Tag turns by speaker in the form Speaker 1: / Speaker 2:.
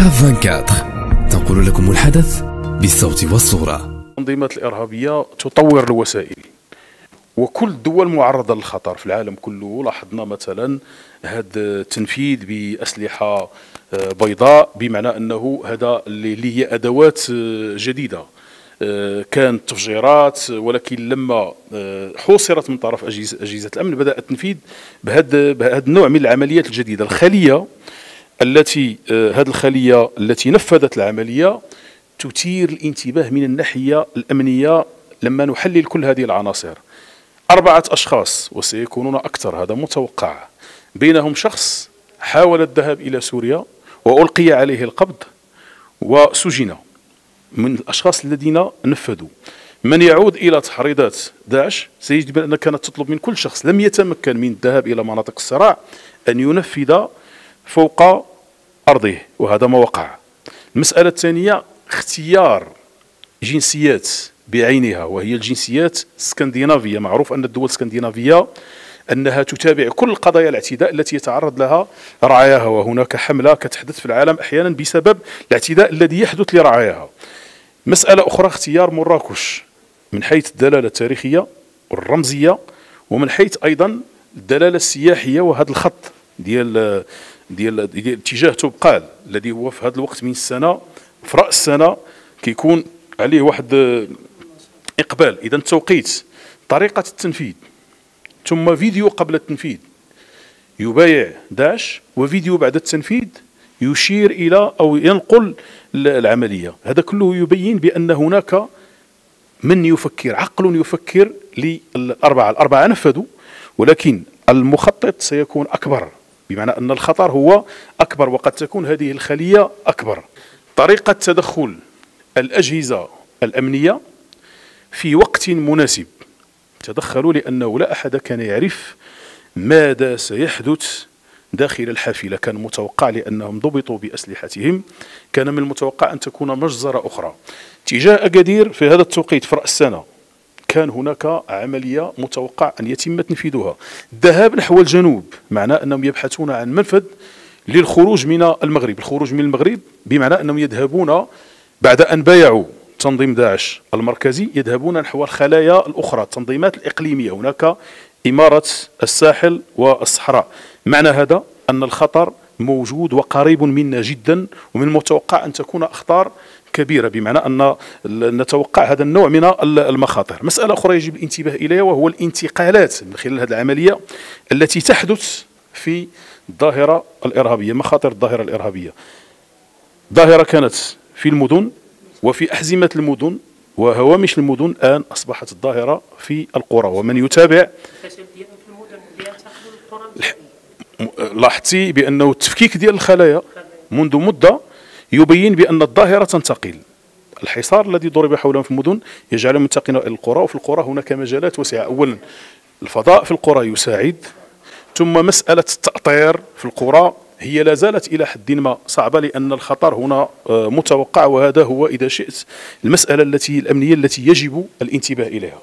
Speaker 1: كاف 24 تنقل لكم الحدث بالصوت والصورة.
Speaker 2: التنظيمات الإرهابية تطور الوسائل وكل الدول معرضة للخطر في العالم كله. لاحظنا مثلا هذا التنفيذ بأسلحة آه، بيضاء بمعنى أنه هذا اللي هي أدوات آه، جديدة. آه، كانت تفجيرات ولكن لما حوصرت من طرف أجهزة, أجهزة الأمن بدأ التنفيذ بهذا النوع من العمليات الجديدة. الخلية التي هذه الخلية التي نفذت العملية تثير الانتباه من الناحية الأمنية لما نحلل كل هذه العناصر. أربعة أشخاص وسيكونون أكثر هذا متوقع. بينهم شخص حاول الذهاب إلى سوريا وألقي عليه القبض وسجن من الأشخاص الذين نفذوا. من يعود إلى تحريضات داعش سيجد بأن كانت تطلب من كل شخص لم يتمكن من الذهاب إلى مناطق الصراع أن ينفذ فوق أرضه وهذا ما وقع. المسألة الثانية اختيار جنسيات بعينها وهي الجنسيات السكندنافية معروف أن الدول السكندنافية أنها تتابع كل قضايا الاعتداء التي يتعرض لها رعاياها وهناك حملة كتحدث في العالم أحيانا بسبب الاعتداء الذي يحدث لرعاياها. مسألة أخرى اختيار مراكش. من حيث الدلالة التاريخية والرمزية ومن حيث أيضا الدلالة السياحية وهذا الخط ديال ديال, ديال اتجاه تبقال الذي هو في هذا الوقت من السنة في رأس السنة كيكون عليه واحد إقبال. إذا التوقيت طريقة التنفيذ. ثم فيديو قبل التنفيذ. يبايع داعش وفيديو بعد التنفيذ يشير إلى أو ينقل العملية. هذا كله يبين بأن هناك من يفكر عقل يفكر للأربعة. الأربعة نفذوا ولكن المخطط سيكون أكبر. بمعنى أن الخطر هو أكبر وقد تكون هذه الخلية أكبر. طريقة تدخل الأجهزة الأمنية في وقت مناسب. تدخلوا لأنه لا أحد كان يعرف ماذا سيحدث داخل الحافلة. كان متوقع لأنهم ضبطوا بأسلحتهم. كان من المتوقع أن تكون مجزرة أخرى. تجاه أكادير في هذا التوقيت في رأس السنة كان هناك عملية متوقع أن يتم تنفيذها. الذهاب نحو الجنوب معناه أنهم يبحثون عن منفذ للخروج من المغرب. الخروج من المغرب بمعنى أنهم يذهبون بعد أن بايعوا. تنظيم داعش المركزي يذهبون نحو الخلايا الأخرى التنظيمات الإقليمية. هناك إمارة الساحل والصحراء. معنى هذا أن الخطر موجود وقريب منا جدا ومن المتوقع أن تكون أخطار كبيرة بمعنى أن نتوقع هذا النوع من المخاطر. مسألة أخرى يجب الانتباه إليها وهو الانتقالات من خلال هذه العملية التي تحدث في الظاهرة الإرهابية مخاطر الظاهرة الإرهابية. ظاهرة كانت في المدن وفي أحزمة المدن وهوامش المدن الآن أصبحت الظاهرة في القرى ومن يتابع لاحظتي بأنه التفكيك ديال الخلايا منذ مدة يبين بأن الظاهرة تنتقل. الحصار الذي ضرب حولهم في المدن يجعلهم ينتقلون إلى القرى وفي القرى هناك مجالات واسعة. أولا الفضاء في القرى يساعد. ثم مسألة التأطير في القرى هي لا زالت إلى حد ما صعبة لأن الخطر هنا آه، متوقع وهذا هو إذا شئت المسألة التي الأمنية التي يجب الانتباه إليها.